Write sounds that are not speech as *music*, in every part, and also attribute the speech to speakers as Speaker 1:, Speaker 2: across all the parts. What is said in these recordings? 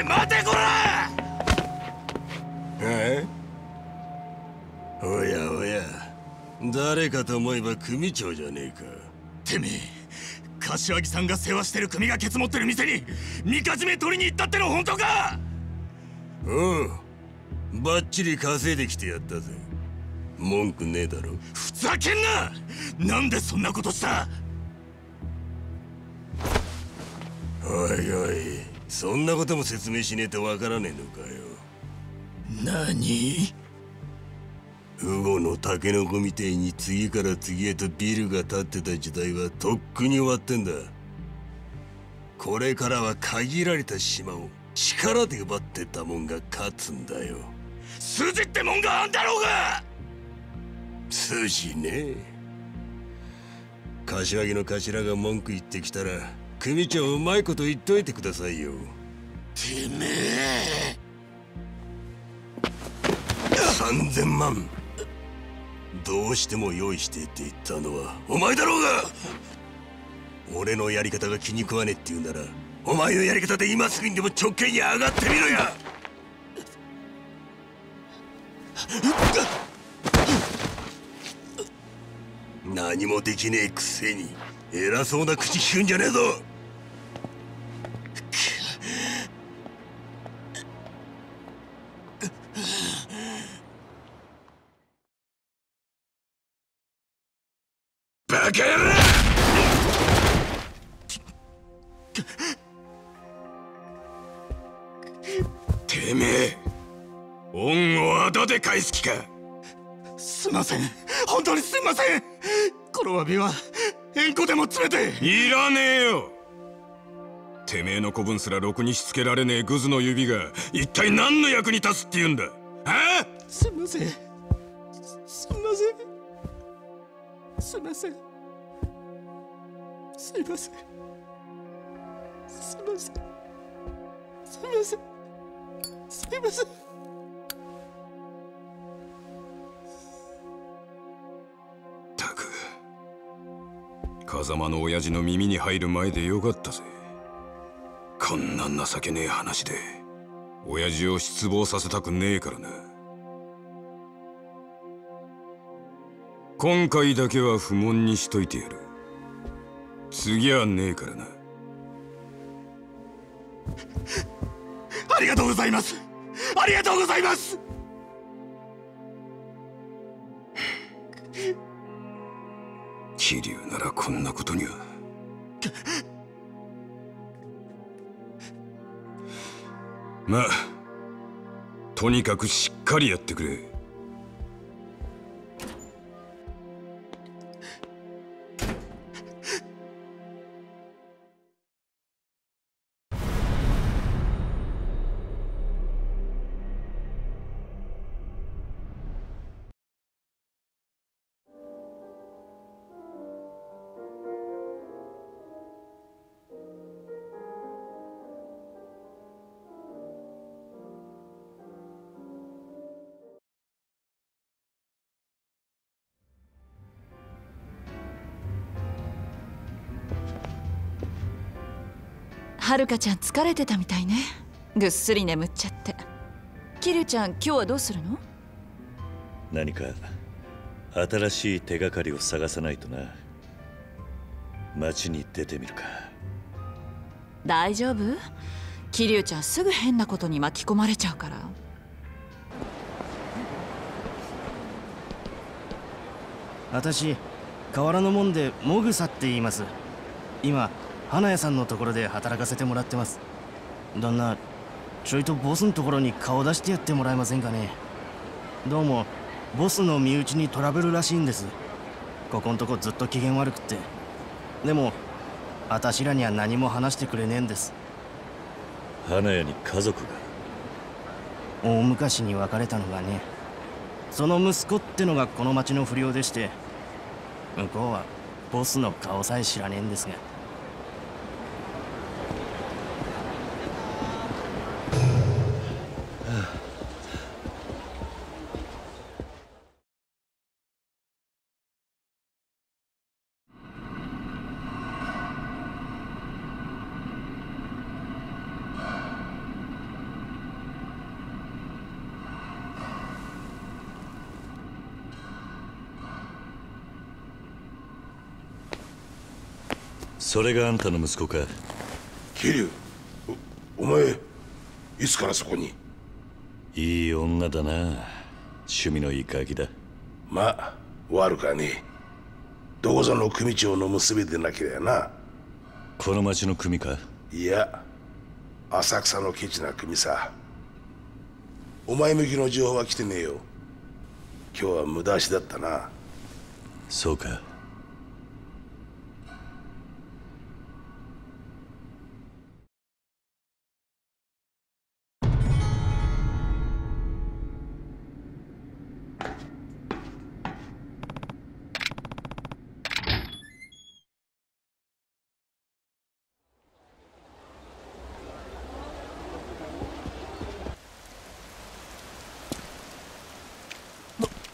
Speaker 1: い待てこら!
Speaker 2: えおやおや。誰かと思えば組長じゃねえか。
Speaker 1: てめえ柏木さんが世話してる組がケツ持ってる店にみかじめ取りに行ったっての本当か?
Speaker 2: うん。バッチリ稼いできてやったぜ。文句ねえだろ。
Speaker 1: ふざけんな!なんでそんなことした?
Speaker 2: おいおいそんなことも説明しねえとわからねえのかよ。
Speaker 1: 何？
Speaker 2: ウゴのタケノコみてえに次から次へとビルが建ってた時代はとっくに終わってんだ。これからは限られた島を力で奪ってたもんが勝つんだよ。
Speaker 1: 筋ってもんがあんだろうが！
Speaker 2: 筋ね。柏木の頭が文句言ってきたら組長うまいこと言っといてくださいよ。
Speaker 1: てめえ。
Speaker 2: 3000万。どうしても用意してって言ったのはお前だろうが。俺のやり方が気に食わねえって言うならお前のやり方で今すぐにでも直径に上がってみろや。何もできねえくせに偉そうな口聞くんじゃねえぞ。
Speaker 1: い
Speaker 3: らねえよ。てめえの子分すらろくにしつけられねえグズの指が一体何の役に立つって言うんだ？あ
Speaker 1: すいません。すすいません。すいません。すいません。すいません。すいません。すいません。
Speaker 3: 風間の親父の耳に入る前でよかったぜ。こんな情けねえ話で親父を失望させたくねえからな。今回だけは不問にしといてやる。次はねえからな。*laughs*
Speaker 1: ありがとうございます。ありがとうございます。
Speaker 3: 桐生ならこんなことには。まあとにかくしっかりやってくれ。
Speaker 4: はるかちゃん疲れてたみたいね。ぐっすり眠っちゃって。キルちゃん今日はどうするの？
Speaker 5: 何か新しい手がかりを探さないとな。街に出てみるか。
Speaker 4: 大丈夫？桐生ちゃんすぐ変なことに巻き込まれちゃうから。
Speaker 6: 私河原の門でモグサって言います。今花屋さんのところで働かせてもらってます。旦那ちょいとボスのところに顔出してやってもらえませんかね。どうもボスの身内にトラブルらしいんです。ここんとこずっと機嫌悪くって。でもあたしらには何も話してくれねえんです。
Speaker 5: 花屋に家族が？
Speaker 6: 大昔に別れたのがねその息子ってのがこの町の不良でして向こうはボスの顔さえ知らねえんですが
Speaker 5: それがあんたの息子か。
Speaker 7: 桐生おお前いつからそこに？
Speaker 5: いい女だな。趣味のいいガキだ。
Speaker 7: まあ悪かねえ。どこぞの組長の娘でなけりゃな。
Speaker 5: この町の組か？
Speaker 7: いや浅草のケチな組さ。お前向きの情報は来てねえよ。今日は無駄足だったな。
Speaker 5: そうか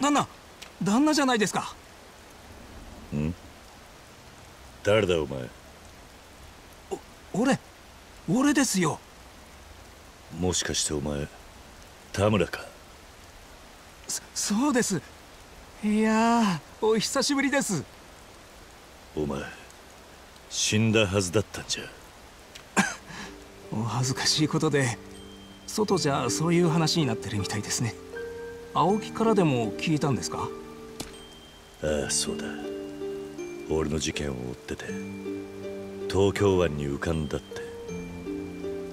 Speaker 8: 旦那旦那じゃないですか。
Speaker 5: 誰だお前？
Speaker 8: 俺俺ですよ。
Speaker 5: もしかしてお前田村か？
Speaker 8: そそうです。いやーお久しぶりです。
Speaker 5: お前死んだはずだったんじゃ。*laughs*
Speaker 8: お恥ずかしいことで外じゃそういう話になってるみたいですね青木からでも聞いたんですか？
Speaker 5: ああそうだ。俺の事件を追ってて。東京湾に浮かんだって。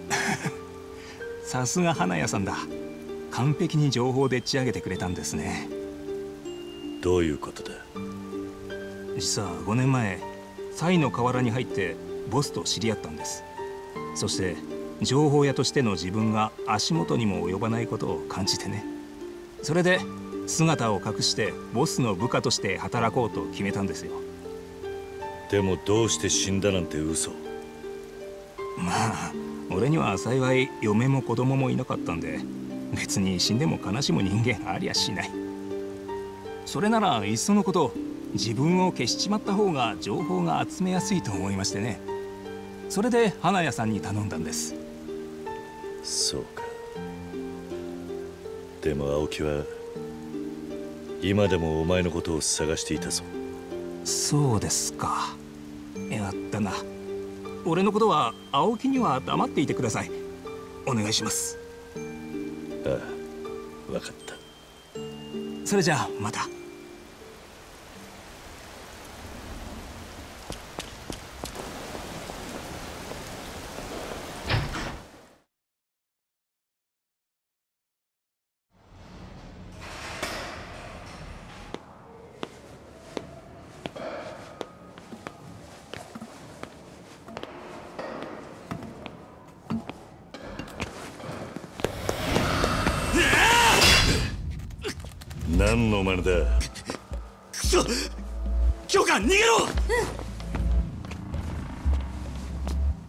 Speaker 5: *laughs*
Speaker 8: さすが花屋さんだ。完璧に情報でっち上げてくれたんですね。
Speaker 5: どういうことだ？
Speaker 8: 実は5年前サイの河原に入ってボスと知り合ったんです。そして情報屋としての自分が足元にも及ばないことを感じてねそれで姿を隠してボスの部下として働こうと決めたんですよ。
Speaker 5: でもどうして死んだなんて嘘。
Speaker 8: まあ俺には幸い嫁も子供もいなかったんで別に死んでも悲しむ人間ありゃしない。それならいっそのこと自分を消しちまった方が情報が集めやすいと思いましてね。それで花屋さんに頼んだんです。
Speaker 5: そうかでも青木は今でもお前のことを探していたぞ。
Speaker 8: そうですか。やったな。俺のことは青木には黙っていてください。お願いします。
Speaker 5: ああ分かった。
Speaker 8: それじゃあまた
Speaker 5: 何の真似だ？
Speaker 1: くそ教官逃げろ！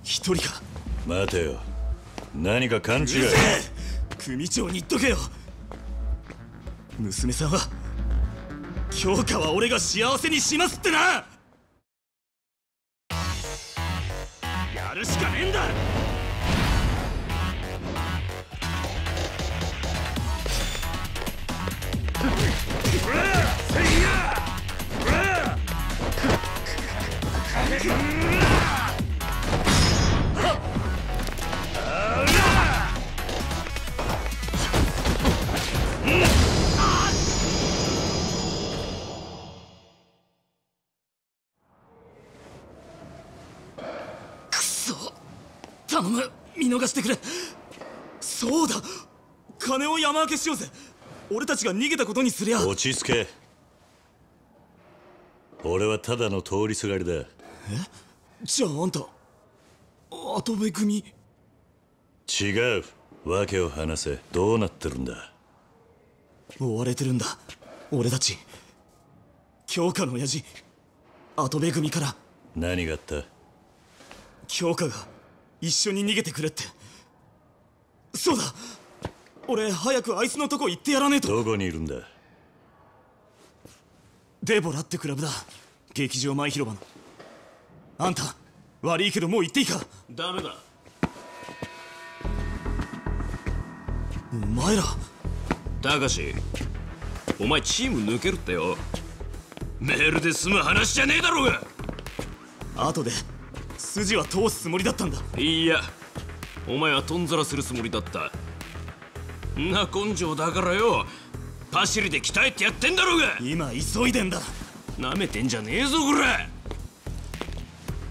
Speaker 1: 一人か。
Speaker 5: 待てよ。何か勘違い？
Speaker 1: 組長に言っとけよ。娘さんは京香は俺が幸せにしますってな金を山分けしようぜ。俺たちが逃げたことにすりゃ。
Speaker 5: 落ち着け。俺はただの通りすがりだ。
Speaker 1: じゃああんた後部組？
Speaker 5: 違う。訳を話せ。どうなってるんだ？
Speaker 1: 追われてるんだ。俺たち。京香の親父。後部組から。
Speaker 5: 何があった？
Speaker 1: 京香が一緒に逃げてくれって。そうだ俺早くあいつのとこ行ってやらねえと。
Speaker 5: どこにいるんだ？
Speaker 1: デボラってクラブだ。劇場前広場の。あんた悪いけどもう行っていいか？
Speaker 9: ダメだ。
Speaker 1: お前ら。
Speaker 9: たかしお前チーム抜けるってよ。メールで済む話じゃねえだろうが。
Speaker 1: 後で筋は通すつもりだったんだ。
Speaker 9: いや。お前はとんざらするつもりだったんな根性だからよ。パシリで鍛えてやってんだろうが。
Speaker 1: 今急いでんだ。
Speaker 9: なめてんじゃねえぞこら。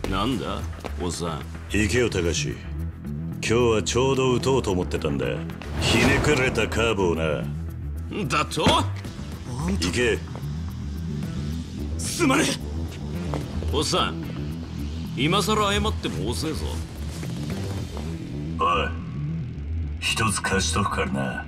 Speaker 9: なんだおっさん。
Speaker 5: 行けよ高志今日はちょうど打とうと思ってたんだ。ひねくれたカーブをな。
Speaker 9: だと？
Speaker 5: 行け
Speaker 1: すまね
Speaker 9: おっさん今さら謝っても遅えぞ。
Speaker 5: おい一つ貸しとくからな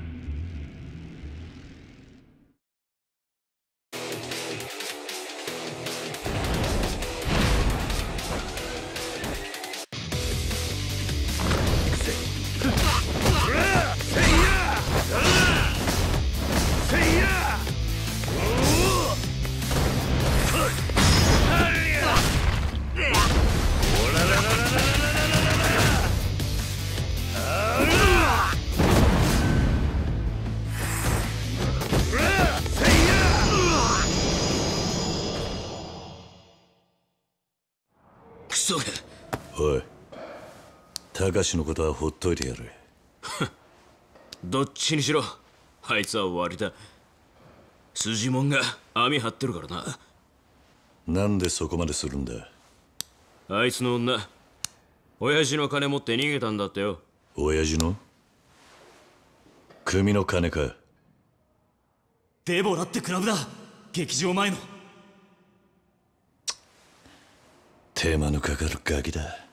Speaker 5: 高志のことはほっといてやれ *laughs*
Speaker 9: どっちにしろあいつは終わりだ筋もんが網張ってるからな。
Speaker 5: なんでそこまでするんだ？
Speaker 9: あいつの女親父の金持って逃げたんだってよ。
Speaker 5: 親父の？組の金か？
Speaker 1: デボラってクラブだ。劇場前の。
Speaker 5: 手間のかかるガキだ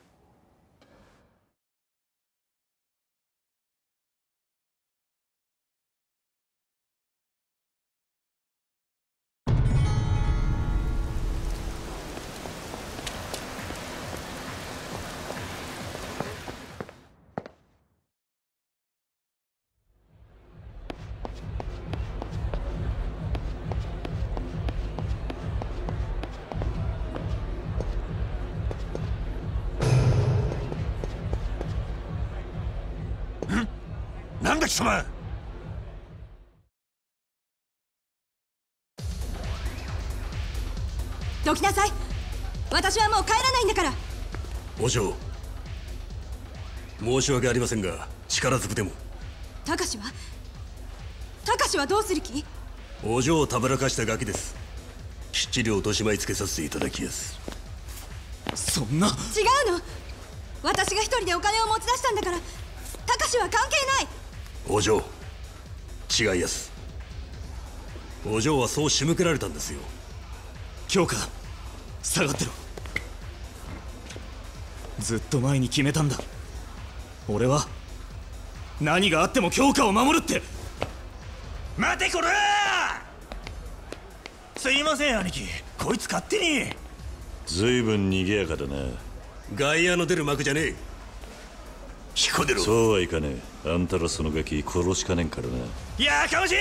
Speaker 10: どきなさい。私はもう帰らないんだから。
Speaker 2: お嬢。申し訳ありませんが力ずくでも。
Speaker 10: たかしは？たかしはどうする気？
Speaker 2: お嬢をたぶらかしたガキです。きっちり落とし前つけさせていただきやす。
Speaker 1: そんな。
Speaker 10: 違うの。私が一人でお金を持ち出したんだから。たかしは関係ない。
Speaker 2: お嬢。違いやす。お嬢はそう仕向けられたんですよ。
Speaker 1: 京香下がってろ。ずっと前に決めたんだ。俺は何があっても京香を守るって。
Speaker 11: 待てこら！すいません兄貴。こいつ勝手に。
Speaker 5: ずいぶん賑やかだな。
Speaker 2: 外野の出る幕じゃねえ。彦出ろ。
Speaker 5: そうはいかねえ。あんたらそのガキ殺しかねんからな。
Speaker 11: やかましい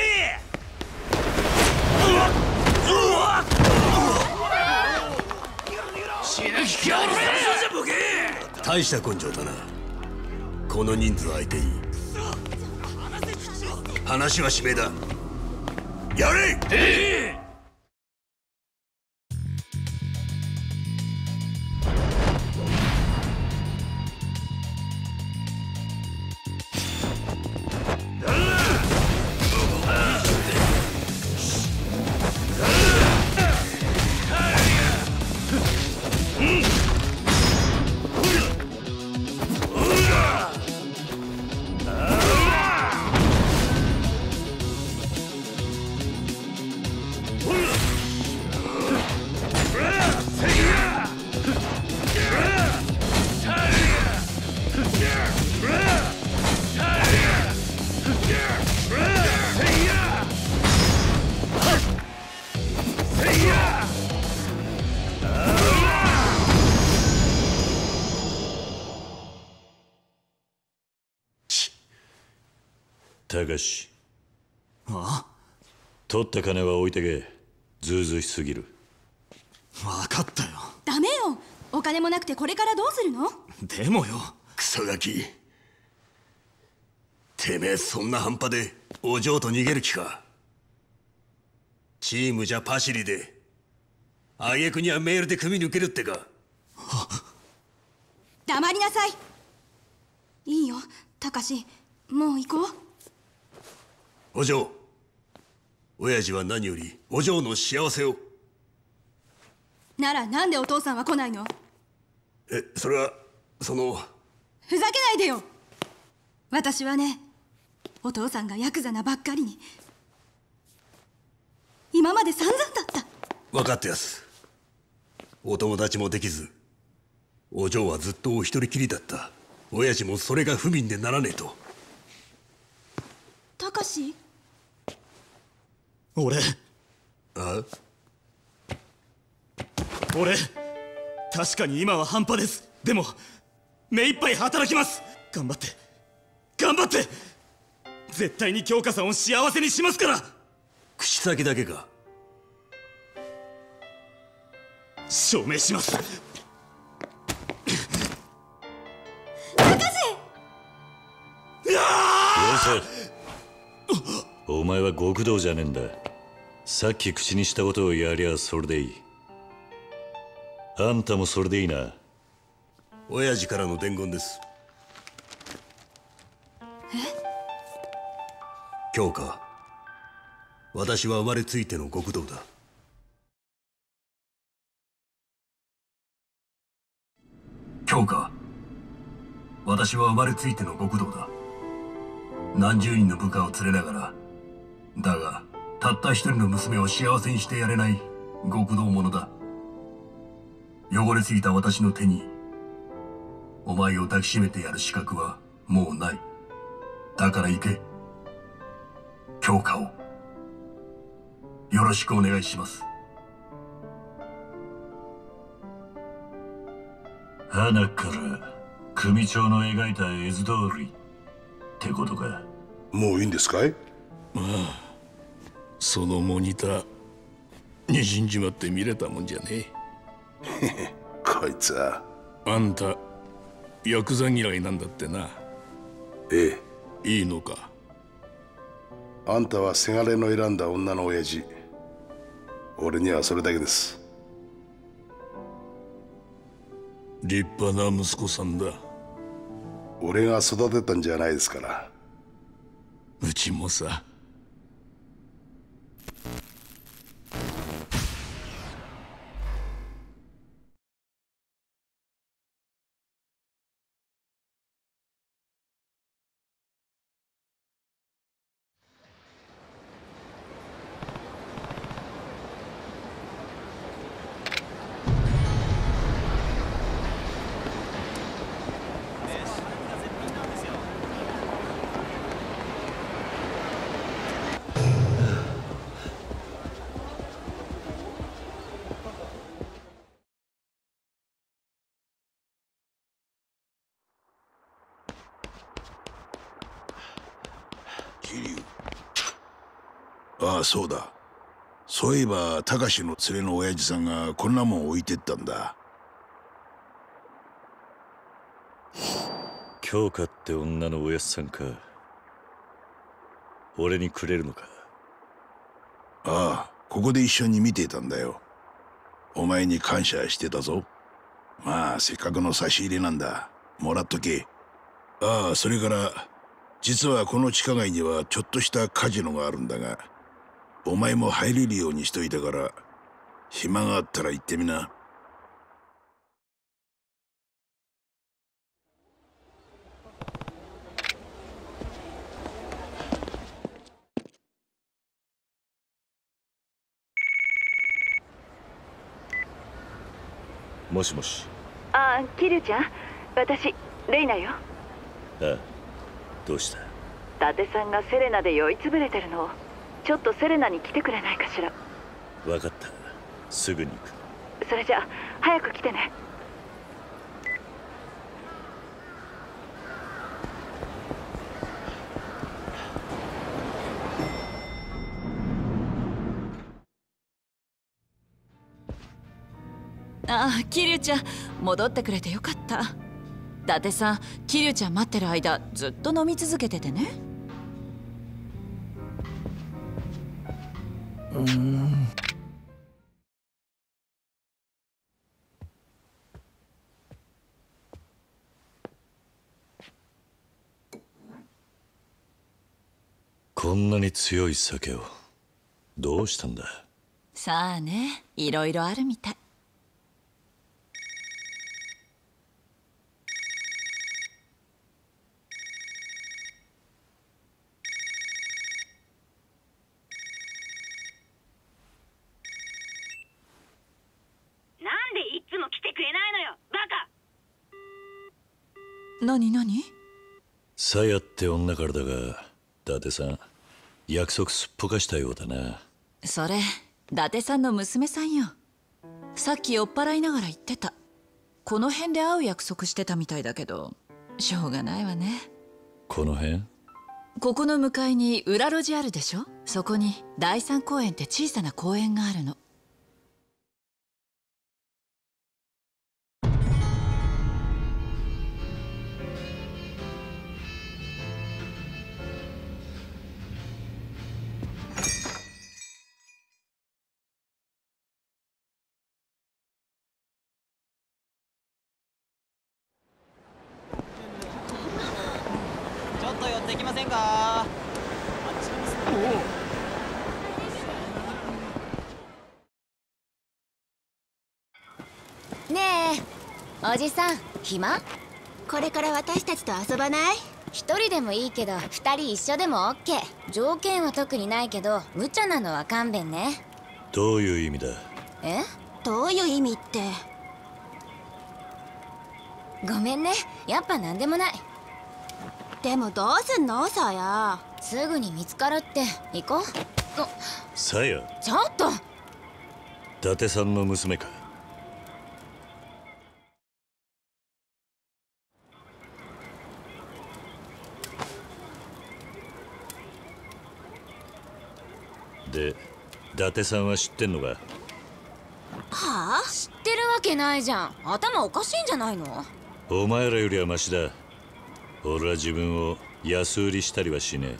Speaker 9: 死ぬ気
Speaker 2: 大した根性だな。この人数相手に。話は指名だ。やれ！
Speaker 9: ええ
Speaker 5: 高志
Speaker 1: あ。
Speaker 5: 取った金は置いてけ。ずうずうしすぎる。
Speaker 1: 分かったよ。
Speaker 10: ダメよ。お金もなくてこれからどうするの？
Speaker 1: でもよ。
Speaker 2: クソガキ。てめえそんな半端でお嬢と逃げる気か。チームじゃパシリで。挙句にはメールで組に受けるってか。
Speaker 10: 黙りなさい。いいよ。たかしもう行こう
Speaker 2: お嬢。親父は何よりお嬢の幸せを。
Speaker 10: ならなんでお父さんは来ないの？
Speaker 2: えそれはその。
Speaker 10: ふざけないでよ。私はねお父さんがヤクザなばっかりに今まで散々だった。
Speaker 2: 分かってやす。お友達もできずお嬢はずっとお一人きりだった。親父もそれが不憫でならねえと。
Speaker 10: たかし
Speaker 1: 俺。
Speaker 2: あ？
Speaker 1: 俺。確かに今は半端です。でも目いっぱい働きます。頑張って。頑張って。絶対に京香さんを幸せにしますから。
Speaker 2: 口先だけか？
Speaker 1: 証明します。
Speaker 10: たかし
Speaker 5: よせお前は極道じゃねえんだ。さっき口にしたことをやりゃそれでいい。あんたもそれでいいな。
Speaker 2: 親父からの伝言です。京香私は生まれついての極道だ。京香私は生まれついての極道だ。何十人の部下を連れながらだがたった一人の娘を幸せにしてやれない極道者だ。汚れすぎた私の手にお前を抱きしめてやる資格はもうない。だから行け。強化を。よろしくお願いします。
Speaker 5: 花から組長の描いた絵図通りってことか。
Speaker 7: もういいんですかい？
Speaker 12: まあそのモニターにじんじまって見れたもんじゃね
Speaker 7: え。*laughs* こいつは。
Speaker 12: あんたヤクザ嫌いなんだってな。
Speaker 7: え
Speaker 12: え。いいのか？
Speaker 7: あんたはせがれの選んだ女の親父。俺にはそれだけです。
Speaker 12: 立派な息子さんだ。
Speaker 7: 俺が育てたんじゃないですから。
Speaker 12: うちもさ
Speaker 13: ああそうだ。そういえば高志の連れの親父さんがこんなもん置いてったんだ。
Speaker 5: 京香って女のおやっさんか。俺にくれるのか。
Speaker 13: ああここで一緒に見ていたんだよ。お前に感謝してたぞ。まあせっかくの差し入れなんだ。もらっとけ。ああそれから実はこの地下街にはちょっとしたカジノがあるんだがお前も入れるようにしといたから暇があったら行ってみな。
Speaker 5: もしもし。
Speaker 4: ああキリュウちゃん私レイナよ。
Speaker 5: ああどうした？
Speaker 4: 伊達さんがセレナで酔いつぶれてるのちょっとセレナに来てくれないかしら。
Speaker 5: 分かった。すぐに行く。
Speaker 4: それじゃあ早く来てね。ああキリュウちゃん戻ってくれてよかった伊達さん桐生ちゃん待ってる間ずっと飲み続けててね。
Speaker 12: うん。
Speaker 5: こんなに強い酒をどうしたんだ？
Speaker 4: さあねいろいろあるみたい。
Speaker 5: さやって女からだが伊達さん約束すっぽかしたようだな。
Speaker 4: それ伊達さんの娘さんよ。さっき酔っ払いながら言ってた。この辺で会う約束してたみたいだけどしょうがないわね。
Speaker 5: この辺？
Speaker 4: ここの向かいに裏路地あるでしょ？そこに第三公園って小さな公園があるの
Speaker 14: おじさん暇？これから私たちと遊ばない？一人でもいいけど二人一緒でも OK 条件は特にないけど無茶なのは勘弁ね。
Speaker 5: どういう意味だ？
Speaker 14: え？どういう意味って？ごめんね。やっぱ何でもない。でもどうすんの？さや。すぐに見つかるって。行こう。
Speaker 5: さや？
Speaker 14: ちょっと！
Speaker 5: 伊達さんの娘かで伊達さんは知ってんのか？
Speaker 14: はあ？知ってるわけないじゃん。頭おかしいんじゃないの？
Speaker 5: お前らよりはマシだ。俺は自分を安売りしたりはしね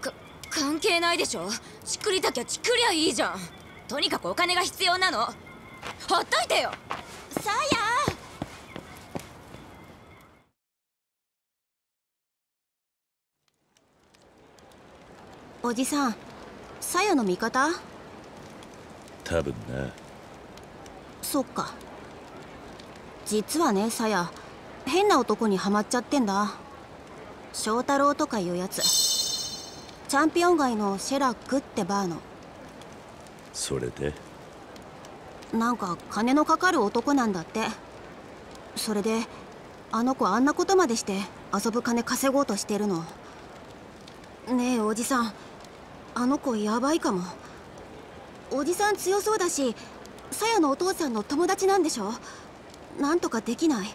Speaker 14: か関係ないでしょ。ちくりたきゃちくりゃいいじゃん。とにかくお金が必要なの。ほっといてよ。さや。
Speaker 10: おじさんさやの味方？
Speaker 5: え多分な。
Speaker 10: そっか。実はねさや変な男にはまっちゃってんだ。翔太郎とかいうやつ。チャンピオン街のシェラックってバーの。
Speaker 5: それで？
Speaker 10: なんか金のかかる男なんだって。それであの子あんなことまでして遊ぶ金稼ごうとしてるの。ねえおじさんあの子やばいかも。おじさん強そうだしさやのお父さんの友達なんでしょ？なんとかできない。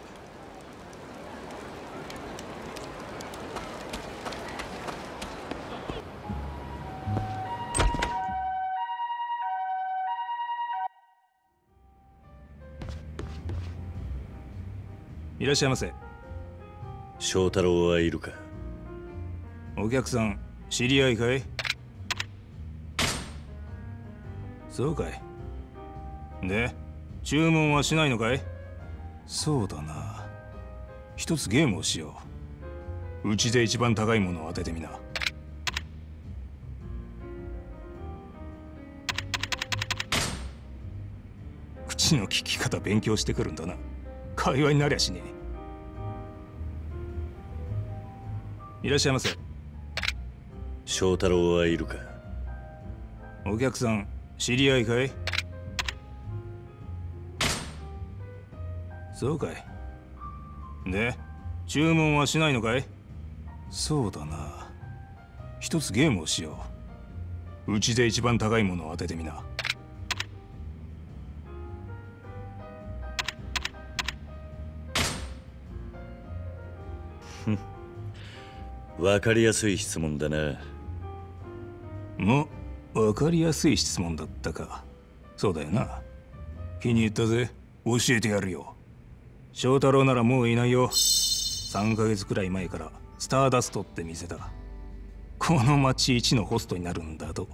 Speaker 8: いらっしゃいませ。
Speaker 5: 翔太郎はいるか？
Speaker 8: お客さん知り合いかい？そうかい。で注文はしないのかい？そうだな。一つゲームをしよう。うちで一番高いものを当ててみな。口の利き方勉強してくるんだな。会話になりゃしねえ。いらっしゃいませ。
Speaker 5: 翔太郎はいるか？
Speaker 8: お客さん知り合いかい？そうかい。で注文はしないのかい？そうだな。一つゲームをしよう。うちで一番高いものを当ててみな。
Speaker 5: わかりやすい質問だな。
Speaker 8: ま分かりやすい質問だったか。そうだよな。気に入ったぜ。教えてやるよ。翔太郎ならもういないよ。3ヶ月くらい前からスターダストって店だ。この町一のホストになるんだと。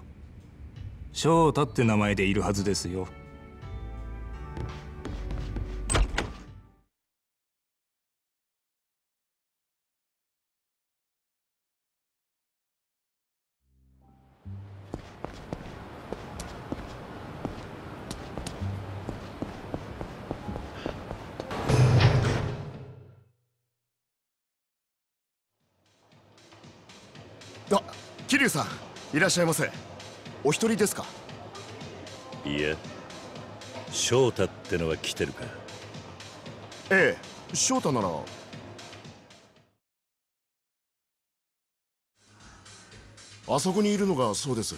Speaker 8: 翔太って名前でいるはずですよ。
Speaker 15: 桐生さんいらっしゃいませ。お一人ですか？
Speaker 5: いや翔太ってのは来てるか。
Speaker 15: ええ翔太なら。あそこにいるのがそうです。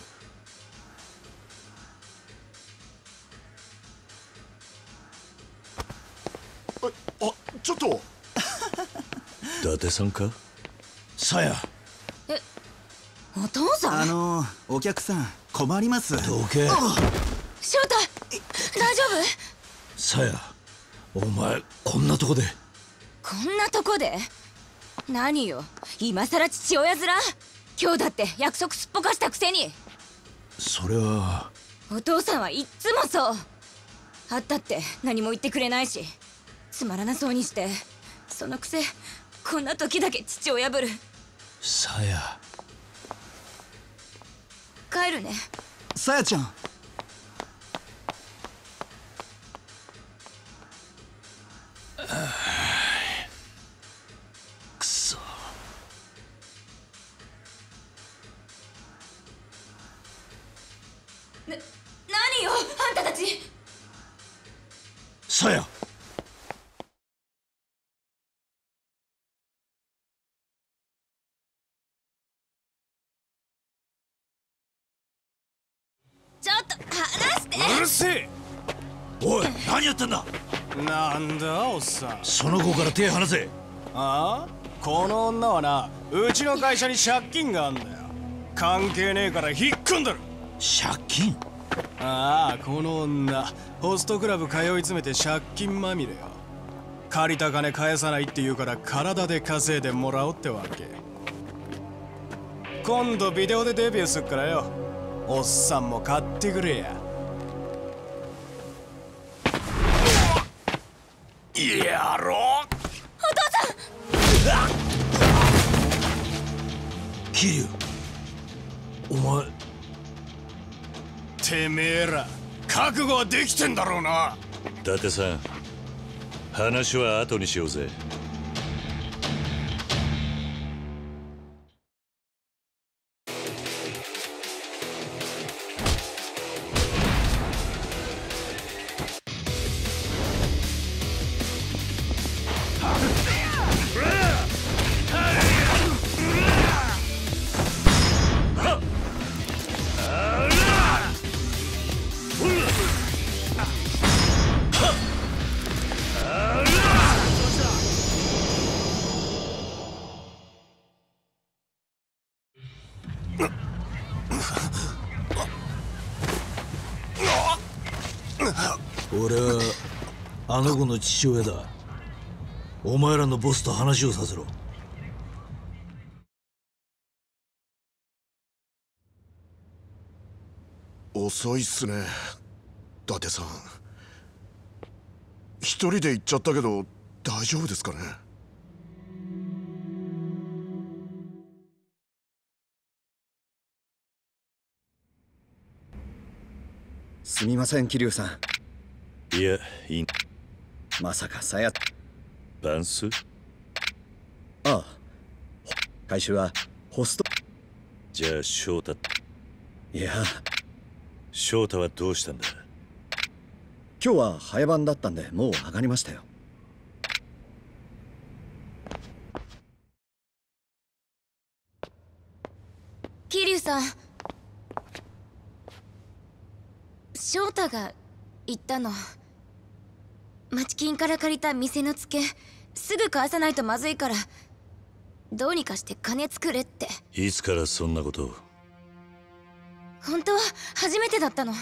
Speaker 15: あちょっと。*laughs*
Speaker 5: 伊達さんか？
Speaker 16: さや。
Speaker 14: えお父さん？
Speaker 16: あのお客さん困ります。どけ。
Speaker 14: 翔太大丈夫？
Speaker 16: さやお前こんなとこで。
Speaker 14: こんなとこで？何よ今さら父親面？今日だって約束すっぽかしたくせに。
Speaker 16: それは。
Speaker 14: お父さんはいっつもそう。会ったって何も言ってくれないし。つまらなそうにして。そのくせこんな時だけ父親ぶる。
Speaker 16: さや
Speaker 14: 帰るね。
Speaker 16: さやちゃん。
Speaker 14: なん
Speaker 16: だ
Speaker 11: おっさん？
Speaker 16: その子から手離せ。
Speaker 11: ああ？この女はなうちの会社に借金があんだよ。関係ねえから引っ込んだる。
Speaker 16: 借金？
Speaker 11: ああこの女ホストクラブ通い詰めて借金まみれよ。借りた金返さないって言うから体で稼いでもらおうってわけ。今度ビデオでデビューすっからよ。おっさんも買ってくれや
Speaker 16: やろう
Speaker 14: お父さん。
Speaker 16: 桐生。お前。
Speaker 11: てめえら覚悟はできてんだろうな。
Speaker 5: 伊達さん。話は後にしようぜ
Speaker 16: の父親だ。お前らのボスと話をさせろ。
Speaker 15: 遅いっすね伊達さん。一人で行っちゃったけど大丈夫ですかね？
Speaker 17: すみません桐生さ
Speaker 5: いやいい
Speaker 17: んまさかさや。
Speaker 5: バンス？
Speaker 17: ああ。回収はホスト。
Speaker 5: じゃあ翔太。
Speaker 17: いや。
Speaker 5: 翔太はどうしたんだ？
Speaker 17: 今日は早番だったんでもう上がりましたよ。
Speaker 14: 桐生さん。翔太が言ったの町金から借りた店のツケすぐ返さないとまずいからどうにかして金作れって。
Speaker 5: いつからそんなことを？
Speaker 14: 本当は初めてだったの。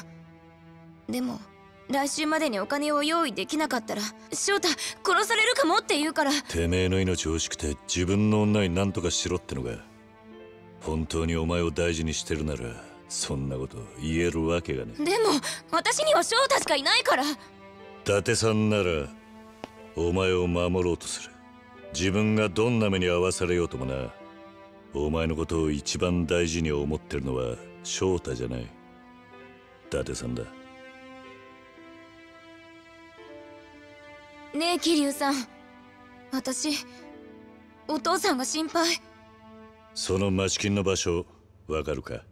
Speaker 14: でも来週までにお金を用意できなかったら翔太殺されるかもって言うから。
Speaker 5: てめえの命欲しくて自分の女に何とかしろってのが本当にお前を大事にしてるならそんなこと言えるわけがね
Speaker 14: でも私には翔太しかいないから。
Speaker 5: 伊達さんならお前を守ろうとする。自分がどんな目に遭わされようともなお前のことを一番大事に思ってるのは翔太じゃない。伊達さんだ。
Speaker 14: ねえ桐生さん。私お父さんが心配。
Speaker 5: その町金の場所わかるか？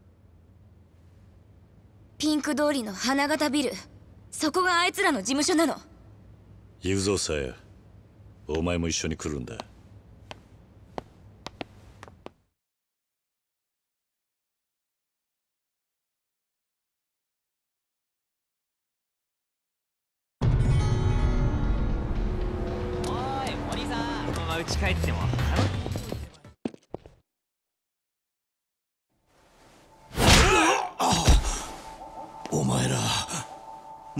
Speaker 14: ピンク通りの花形ビルそこがあいつらの事務所なの。
Speaker 5: 行くぞさやお前も一緒に来るんだ。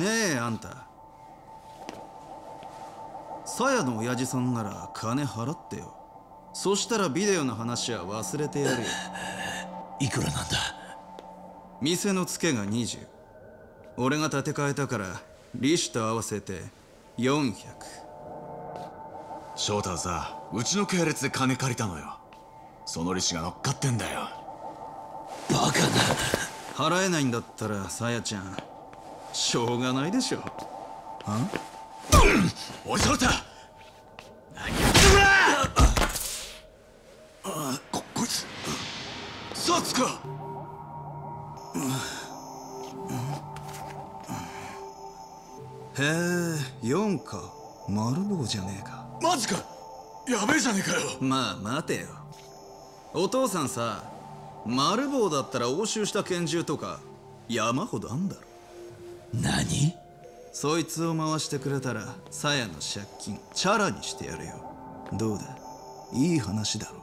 Speaker 18: ねえあんた。さやの親父さんなら金払ってよ。そしたらビデオの話は忘れてやるよ。*laughs*
Speaker 16: いくらなんだ？
Speaker 18: 店のツケが20俺が建て替えたから利子と合わせて400
Speaker 1: 翔太はさうちの系列で金借りたのよ。その利子が乗っかってんだよ。
Speaker 18: バカな払えないんだったらさやちゃんしょうがないでしょ。あ？
Speaker 1: おい翔太あここいつ。さつか
Speaker 18: へえ4か。丸棒じゃねえか。
Speaker 1: マジか。やべえじゃねえかよ。
Speaker 18: まあ待てよ。お父さんさ丸棒だったら押収した拳銃とか山ほどあんだろ
Speaker 16: 何？
Speaker 18: そいつを回してくれたら鞘の借金チャラにしてやるよ。どうだ？いい話だろ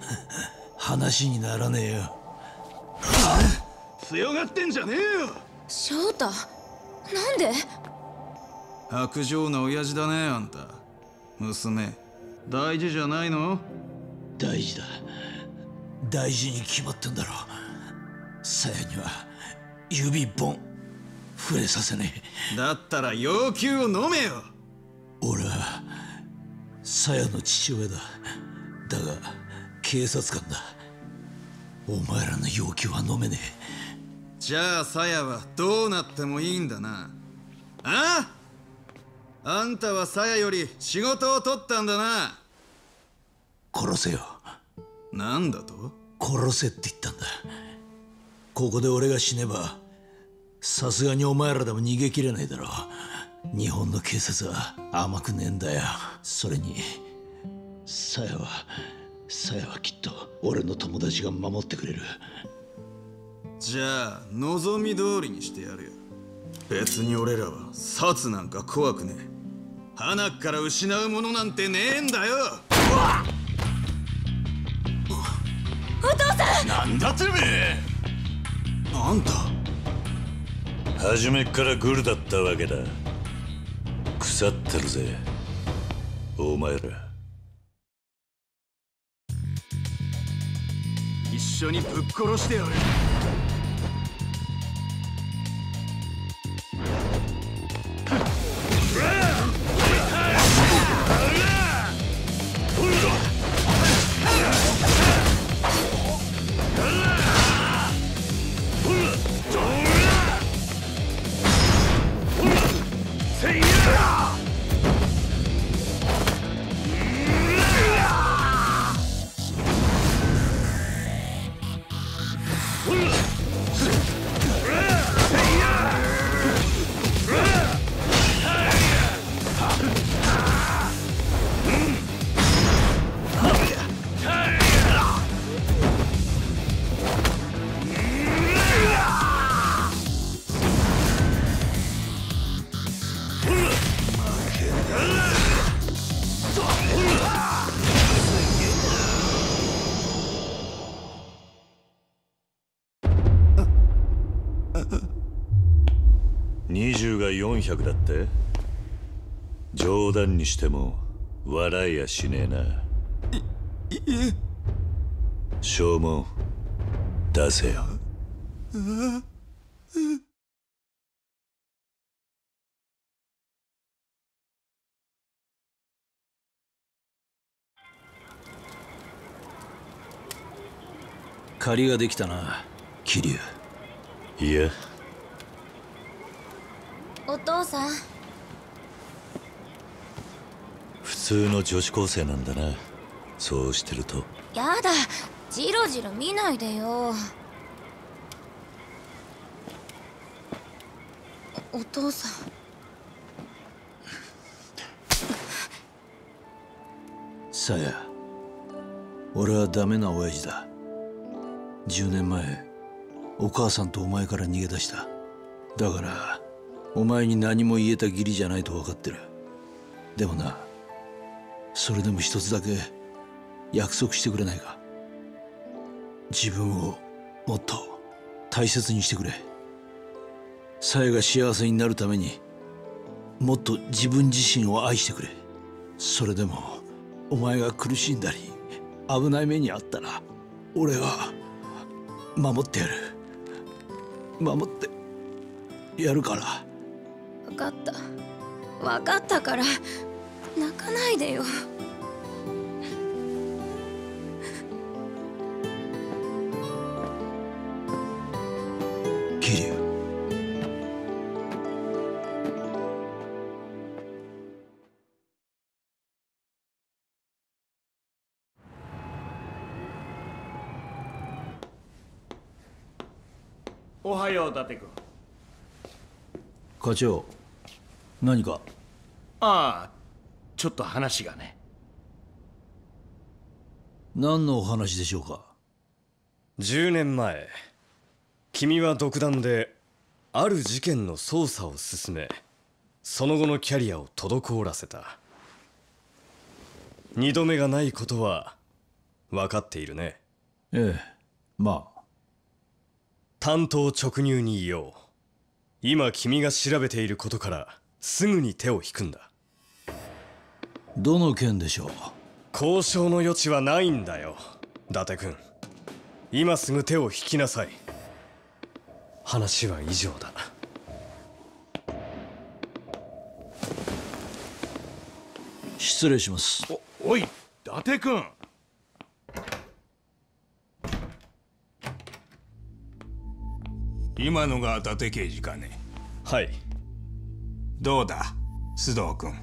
Speaker 18: *laughs*
Speaker 16: 話にならねえよ。*laughs*
Speaker 18: 強がってんじゃねえよ。
Speaker 14: 翔太なんで？
Speaker 18: 白状な親父だねあんた。娘。大事じゃないの？
Speaker 16: 大事だ。大事に決まってんだろ。さやには指一本触れさせね
Speaker 18: え。だったら要求を飲めよ。
Speaker 16: 俺はさやの父親だ。だが警察官だ。お前らの要求は飲めねえ。
Speaker 18: じゃあさやはどうなってもいいんだな。あ？ああんたはさやより仕事を取ったんだな。
Speaker 16: 殺せよ。
Speaker 18: なんだと？
Speaker 16: 殺せって言ったんだ。ここで俺が死ねばさすがにお前らでも逃げきれないだろう。日本の警察は甘くねえんだよ。それにさやはさやはきっと俺の友達が守ってくれる。
Speaker 18: じゃあ望み通りにしてやるよ。別に俺らは殺なんか怖くねえ。花から失うものなんてねえんだよ。
Speaker 14: お父さん！
Speaker 1: なんだてめえ。
Speaker 18: あんた
Speaker 5: 初めからグルだったわけだ。腐ってるぜ。お前ら。
Speaker 1: 一緒にぶっ殺してやる。
Speaker 5: 20が400だって？冗談にしても笑いやしねえな。い
Speaker 18: え
Speaker 5: 証文出せよ。
Speaker 16: 借りができたな桐
Speaker 5: 生。いや
Speaker 14: お父さん。
Speaker 5: 普通の女子高生なんだな。そうしてると。
Speaker 14: やだ。じろじろ見ないでよ。おお父さん。
Speaker 16: さや俺はダメな親父だ。10年前お母さんとお前から逃げ出した。だからお前に何も言えた義理じゃないと分かってる。でもなそれでも一つだけ約束してくれないか。自分をもっと大切にしてくれ。さやが幸せになるためにもっと自分自身を愛してくれ。それでもお前が苦しんだり危ない目にあったら俺は守ってやる。守ってやるから。
Speaker 14: 分かった。分かったから泣かないでよ。
Speaker 16: 桐生。
Speaker 19: おはよう伊達君。
Speaker 16: 課長何か？
Speaker 19: ああちょっと話がね。
Speaker 16: 何のお話でしょうか
Speaker 1: ？10年前君は独断である事件の捜査を進めその後のキャリアを滞らせた。二度目がないことは分かっているね。
Speaker 16: ええまあ。
Speaker 1: 担当直入に言おう。今君が調べていることからすぐに手を引くんだ。
Speaker 16: どの件でしょう？
Speaker 1: 交渉の余地はないんだよ。伊達君。今すぐ手を引きなさい。話は以上だ。
Speaker 16: 失礼します。
Speaker 19: おおい伊達君。
Speaker 8: 今のが伊達刑事かね？
Speaker 1: はい
Speaker 8: どうだ須藤君？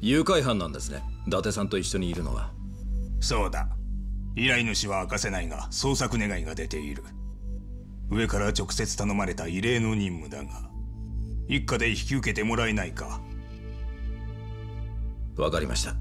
Speaker 20: 誘拐犯なんですね。伊達さんと一緒にいるのは。
Speaker 8: そうだ。依頼主は明かせないが捜索願いが出ている。上から直接頼まれた異例の任務だが一家で引き受けてもらえないか？
Speaker 20: わかりました